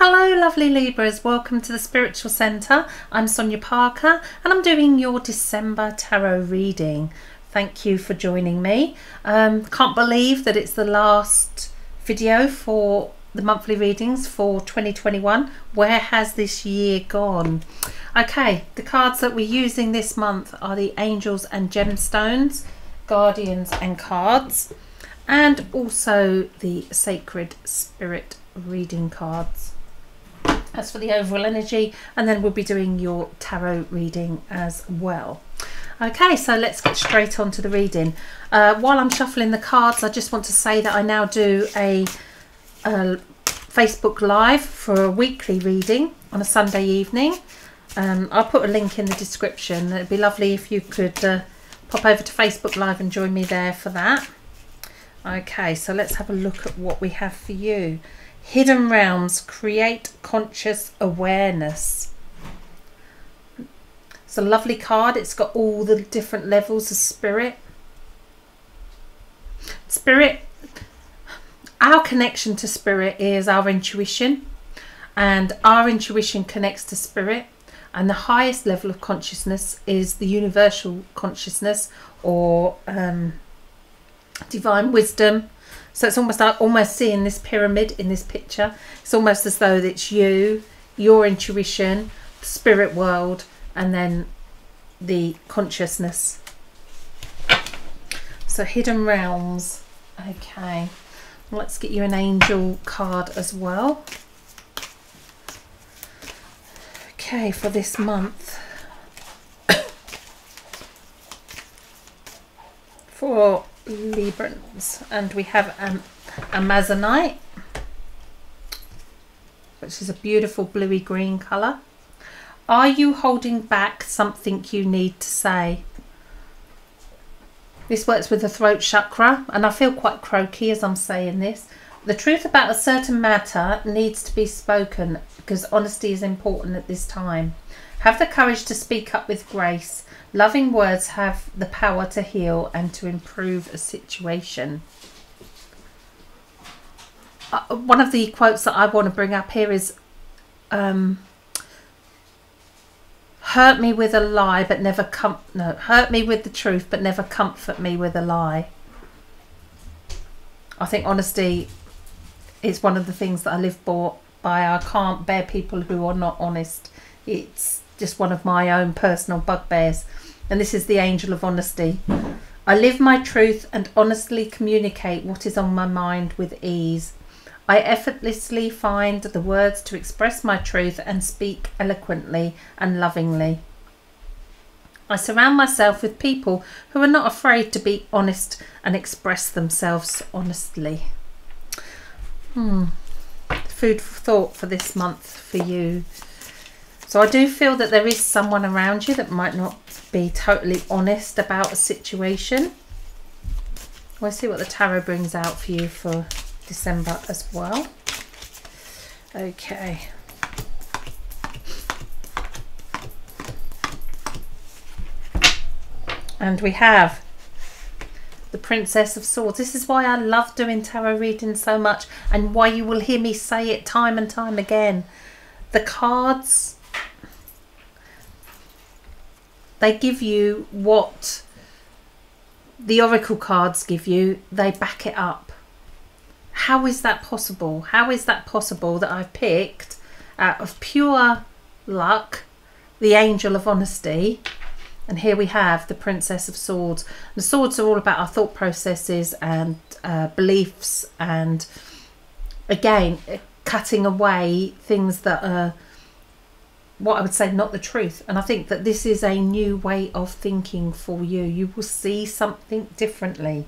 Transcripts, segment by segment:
Hello, lovely Libras. Welcome to the Spiritual Centre. I'm Sonia Parker and I'm doing your December tarot reading. Thank you for joining me. Um, can't believe that it's the last video for the monthly readings for 2021. Where has this year gone? Okay, the cards that we're using this month are the Angels and Gemstones, Guardians and Cards, and also the Sacred Spirit reading cards. That's for the overall energy, and then we'll be doing your tarot reading as well. Okay, so let's get straight on to the reading. Uh, while I'm shuffling the cards, I just want to say that I now do a, a Facebook Live for a weekly reading on a Sunday evening. Um, I'll put a link in the description. It'd be lovely if you could uh, pop over to Facebook Live and join me there for that. Okay, so let's have a look at what we have for you. Hidden realms create conscious awareness. It's a lovely card. It's got all the different levels of spirit. Spirit, our connection to spirit is our intuition, and our intuition connects to spirit. And the highest level of consciousness is the universal consciousness or um, divine wisdom so it's almost like almost seeing this pyramid in this picture. It's almost as though it's you, your intuition, the spirit world, and then the consciousness. So hidden realms. Okay. Let's get you an angel card as well. Okay, for this month. for Librans and we have um, Amazonite which is a beautiful bluey green colour. Are you holding back something you need to say? This works with the throat chakra and I feel quite croaky as I'm saying this. The truth about a certain matter needs to be spoken because honesty is important at this time. Have the courage to speak up with grace. Loving words have the power to heal and to improve a situation. Uh, one of the quotes that I want to bring up here is um, hurt me with a lie but never com no hurt me with the truth but never comfort me with a lie. I think honesty is one of the things that i live by i can't bear people who are not honest. It's just one of my own personal bugbears. And this is the angel of honesty. I live my truth and honestly communicate what is on my mind with ease. I effortlessly find the words to express my truth and speak eloquently and lovingly. I surround myself with people who are not afraid to be honest and express themselves honestly. Hmm. Food for thought for this month for you. So I do feel that there is someone around you that might not be totally honest about a situation. We'll see what the tarot brings out for you for December as well. Okay. And we have the Princess of Swords. This is why I love doing tarot reading so much and why you will hear me say it time and time again. The cards they give you what the oracle cards give you, they back it up. How is that possible? How is that possible that I've picked out of pure luck the angel of honesty? And here we have the Princess of Swords. The swords are all about our thought processes and uh, beliefs, and again, cutting away things that are what I would say not the truth. And I think that this is a new way of thinking for you. You will see something differently.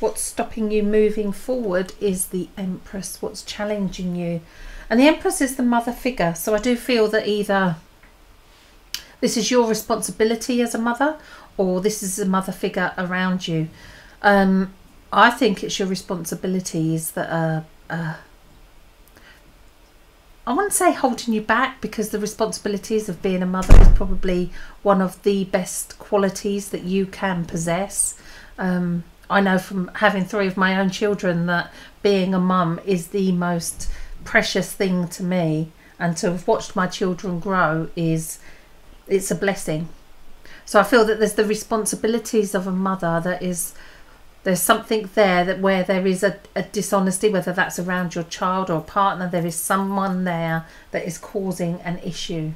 What's stopping you moving forward is the Empress. What's challenging you? And the Empress is the mother figure. So I do feel that either this is your responsibility as a mother or this is a mother figure around you. Um, I think it's your responsibilities that are... Uh, I wouldn't say holding you back because the responsibilities of being a mother is probably one of the best qualities that you can possess. Um, I know from having three of my own children that being a mum is the most precious thing to me and to have watched my children grow is it's a blessing so i feel that there's the responsibilities of a mother that is there's something there that where there is a, a dishonesty whether that's around your child or a partner there is someone there that is causing an issue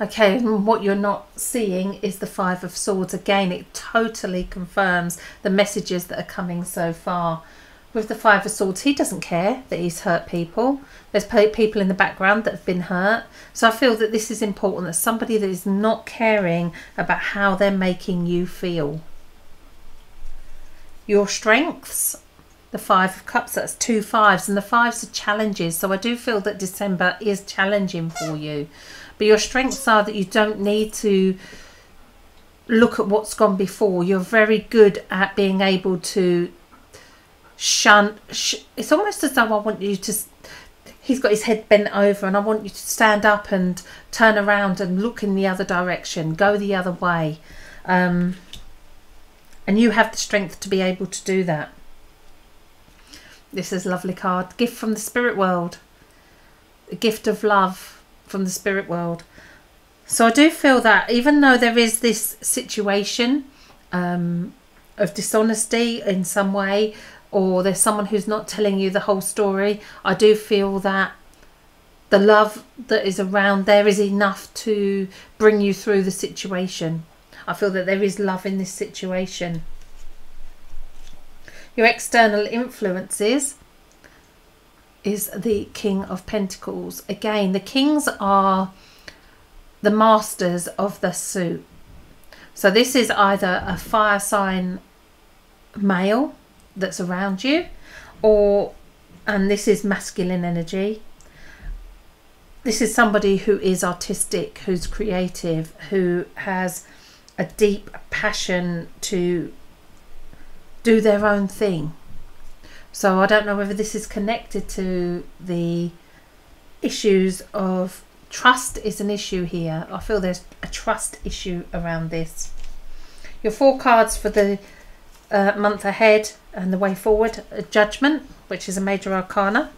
Okay, and what you're not seeing is the Five of Swords. Again, it totally confirms the messages that are coming so far. With the Five of Swords, he doesn't care that he's hurt people. There's people in the background that have been hurt. So I feel that this is important that somebody that is not caring about how they're making you feel. Your strengths the five of cups that's two fives and the fives are challenges so i do feel that december is challenging for you but your strengths are that you don't need to look at what's gone before. You're very good at being able to shun. Sh it's almost as though I want you to. He's got his head bent over, and I want you to stand up and turn around and look in the other direction, go the other way. Um, and you have the strength to be able to do that. This is a lovely card. Gift from the spirit world. A gift of love from the spirit world. So I do feel that even though there is this situation um, of dishonesty in some way, or there's someone who's not telling you the whole story, I do feel that the love that is around there is enough to bring you through the situation. I feel that there is love in this situation. Your external influences is the King of Pentacles. Again, the kings are the masters of the suit. So this is either a fire sign male that's around you or and this is masculine energy. This is somebody who is artistic, who's creative, who has a deep passion to do their own thing. So I don't know whether this is connected to the issues of trust is an issue here. I feel there's a trust issue around this. Your four cards for the uh, month ahead and the way forward. Judgment, which is a major arcana.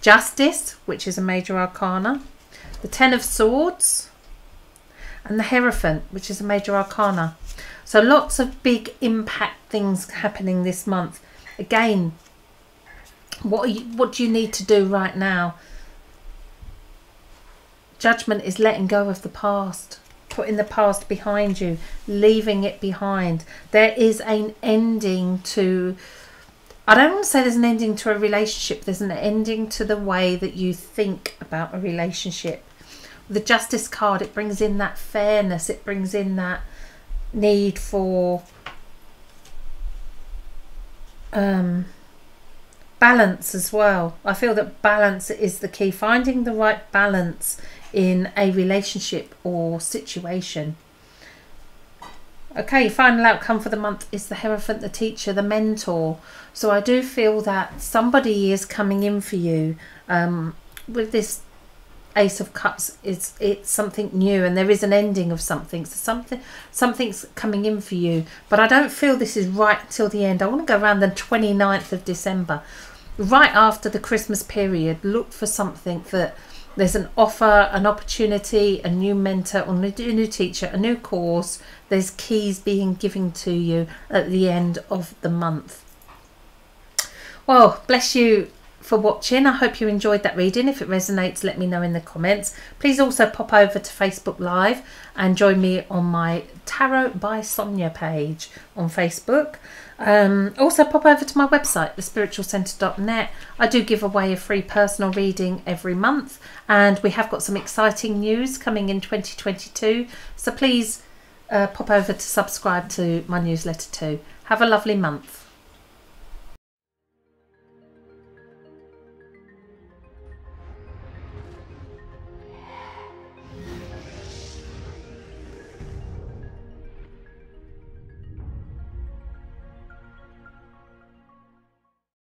Justice, which is a major arcana. The Ten of Swords. And the Hierophant, which is a major arcana. So lots of big impact things happening this month. Again, what you, what do you need to do right now? Judgment is letting go of the past, putting the past behind you, leaving it behind. There is an ending to. I don't want to say there's an ending to a relationship. There's an ending to the way that you think about a relationship. The Justice card, it brings in that fairness. It brings in that need for um, balance as well. I feel that balance is the key. Finding the right balance in a relationship or situation. Okay, final outcome for the month is the Hierophant, the teacher, the mentor. So I do feel that somebody is coming in for you um, with this Ace of Cups. is it's something new, and there is an ending of something. So something something's coming in for you. But I don't feel this is right till the end. I want to go around the 29th of December right after the Christmas period, look for something that there's an offer, an opportunity, a new mentor or a new teacher, a new course. There's keys being given to you at the end of the month. Well, bless you for watching. I hope you enjoyed that reading. If it resonates, let me know in the comments. Please also pop over to Facebook Live and join me on my Tarot by Sonia page on Facebook. Um, also, pop over to my website, thespiritualcentre.net. I do give away a free personal reading every month, and we have got some exciting news coming in 2022. So please uh, pop over to subscribe to my newsletter too. Have a lovely month.